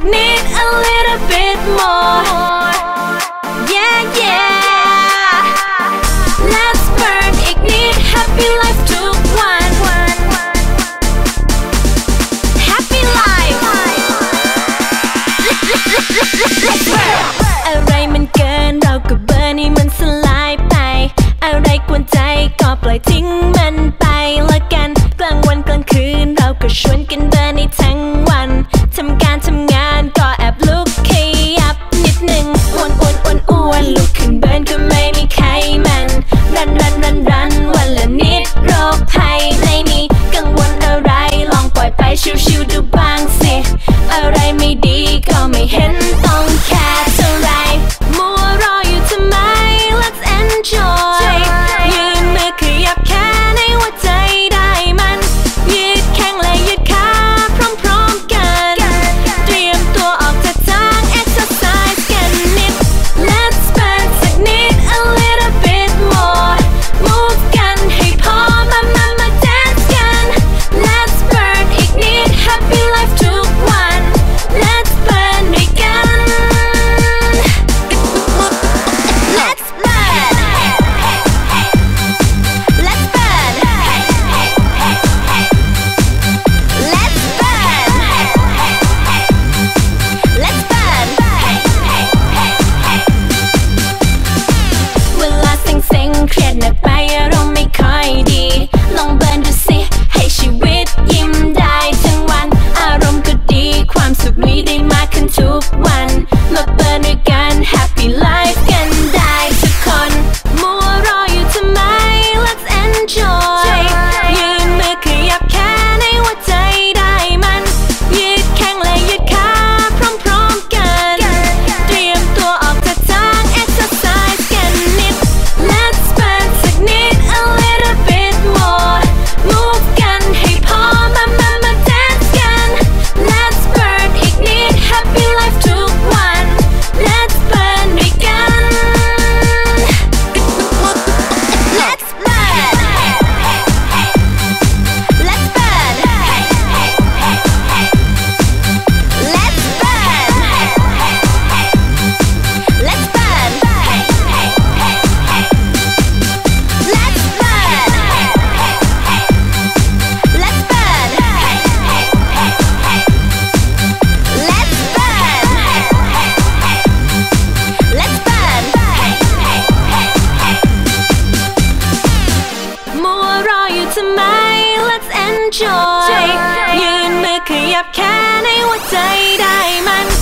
might need a little bit more. Yeah, yeah. Let's burn, ignite, happy life Happy life. อ้วนอ้วนอ้วนอ้วนลุกขึ้นเบิร์นก็ไม่มีใครมา let's enjoy. 눈을 그옆 캐내 와 다이다이만.